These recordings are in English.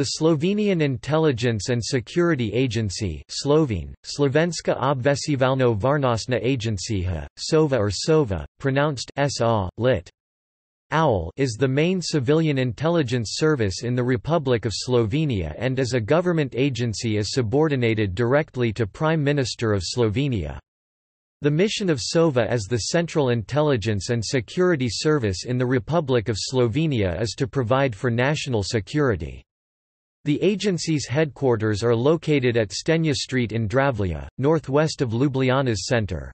The Slovenian Intelligence and Security Agency Slovene, Slovenska obveščevalno varnostna agencija, SOVA or SOVA, pronounced SA, lit. OWL is the main civilian intelligence service in the Republic of Slovenia and as a government agency is subordinated directly to Prime Minister of Slovenia. The mission of SOVA as the Central Intelligence and Security Service in the Republic of Slovenia is to provide for national security. The agency's headquarters are located at Stenja Street in Dravlje, northwest of Ljubljana's center.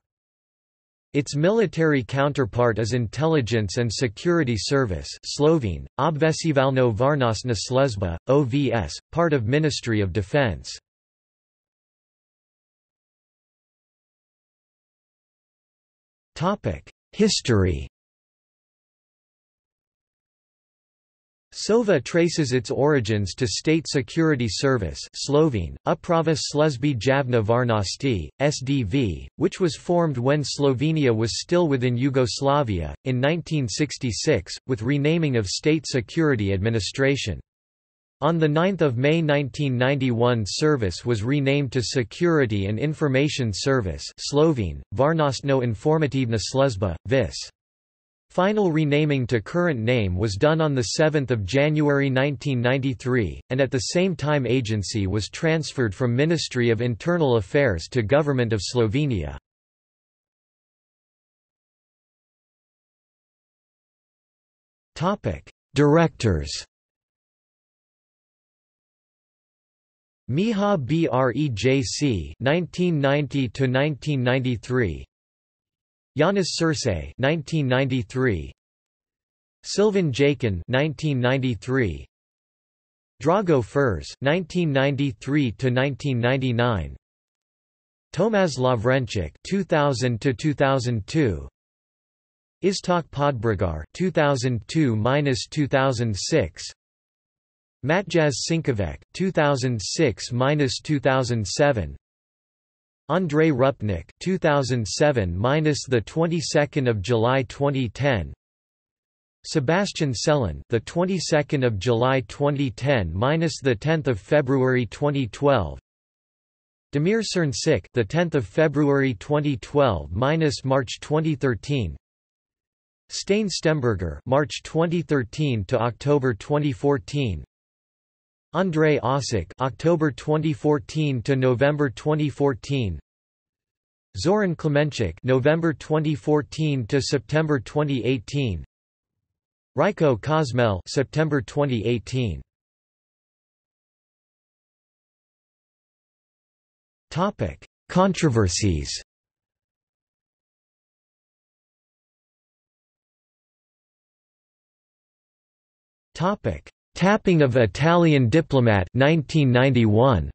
Its military counterpart is Intelligence and Security Service Slovene, Obveščevalno Varnostna Služba, OVS, part of Ministry of Defense. History SOVA traces its origins to State Security Service Slovene, Uprava Služby javne varnosti, SDV, which was formed when Slovenia was still within Yugoslavia, in 1966, with renaming of State Security Administration. On 9 May 1991 service was renamed to Security and Information Service Slovene, Varnostno informativna služba, vis. Final renaming to current name was done on 7 January 1993, and at the same time agency was transferred from Ministry of Internal Affairs to Government of Slovenia. Directors Miha Brejc 1990 to 1993 Janez Sirše 1993 Silvan Jakin 1993 Drago Ferš 1993 to 1999 Tomaž Lovrenčič 2000 to 2002 Iztok Podbregar 2002-2006 Matjaž Šinkovec 2006-2007 Andrej Rupnik 2007 the 22nd of July 2010 Sebastian Selan the 22nd of July 2010 minus the 10th of February 2012 Damir Črnčec the 10th of February 2012 minus March 2013 Stane Štemberger March 2013 to October 2014 Andrei Osic October 2014 to November 2014 Zoran Klemenčič November 2014 to September 2018 Rajko Kozmelj September 2018 Topic Controversies. Topic Tapping of Italian diplomat 1991.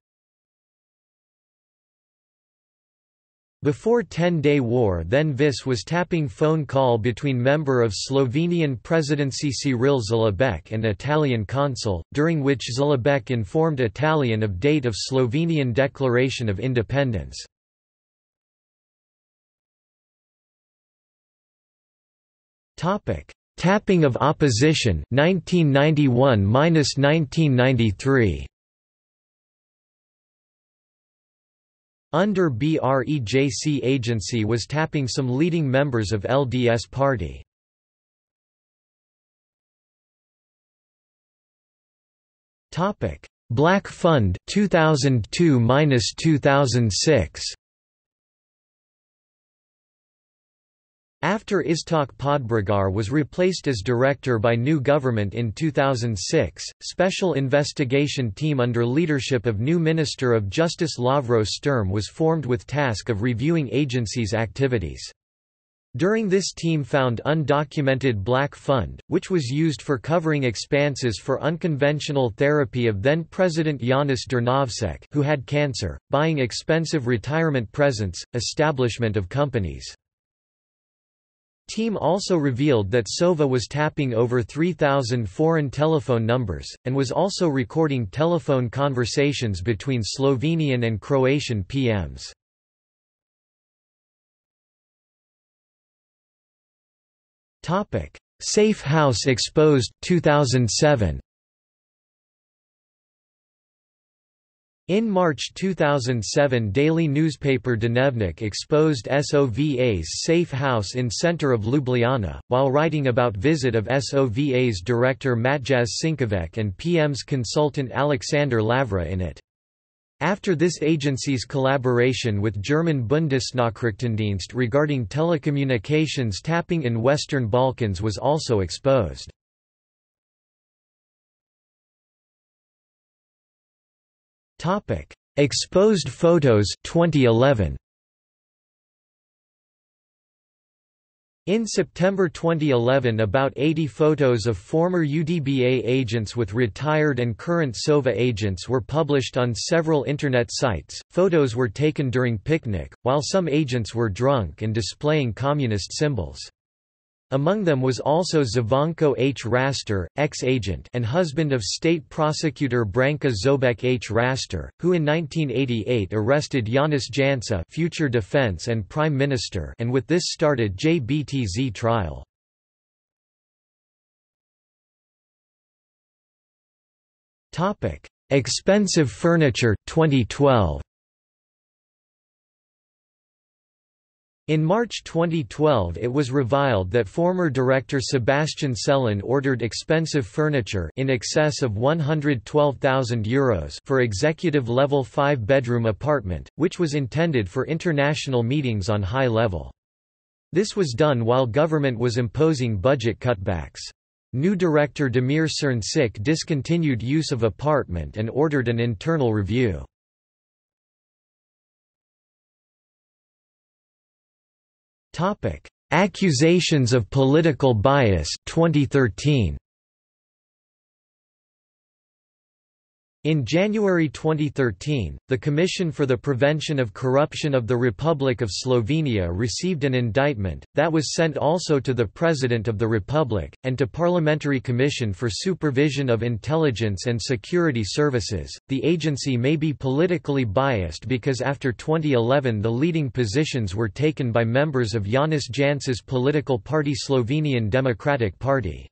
Before Ten-Day War then Vis was tapping phone call between member of Slovenian presidency Ciril Zlobec and Italian consul, during which Zalabek informed Italian of date of Slovenian Declaration of Independence. Tapping of Opposition 1991–1993 Under BREJC agency was tapping some leading members of LDS party. Topic: Black Fund 2002-2006 After Iztok Podbregar was replaced as director by new government in 2006, special investigation team under leadership of new Minister of Justice Lovro Šturm was formed with task of reviewing agency's activities. During this team found undocumented black fund, which was used for covering expenses for unconventional therapy of then-President Janez Drnovšek who had cancer, buying expensive retirement presents, establishment of companies. Team also revealed that Sova was tapping over 3,000 foreign telephone numbers, and was also recording telephone conversations between Slovenian and Croatian PMs. Safe House exposed 2007. In March 2007 daily newspaper Dnevnik exposed SOVA's safe house in center of Ljubljana, while writing about visit of SOVA's director Matjaž Šinkovec and PM's consultant Alexander Lavra in it. After this agency's collaboration with German Bundesnachrichtendienst regarding telecommunications tapping in Western Balkans was also exposed. Topic: Exposed photos 2011. In September 2011 about 80 photos of former UDBA agents with retired and current SOVA agents were published on several internet sites. Photos were taken during picnic, while some agents were drunk and displaying communist symbols. Among them was also Zvonko Hrastar, ex-agent and husband of state prosecutor Branka Zobec Hrastar, who in 1988 arrested Janez Janša future defense and prime minister and with this started JBTZ trial. Expensive furniture, 2012 In March 2012 it was reviled that former director Sebastian Selan ordered expensive furniture in excess of €112,000 for executive-level five-bedroom apartment, which was intended for international meetings on high level. This was done while government was imposing budget cutbacks. New director Damir Črnčec discontinued use of apartment and ordered an internal review. Topic: Accusations of political bias 2013. In January 2013, the Commission for the Prevention of Corruption of the Republic of Slovenia received an indictment, that was sent also to the President of the Republic, and to Parliamentary Commission for Supervision of Intelligence and Security Services. The agency may be politically biased because after 2011 the leading positions were taken by members of Janez Janša's political party Slovenian Democratic Party.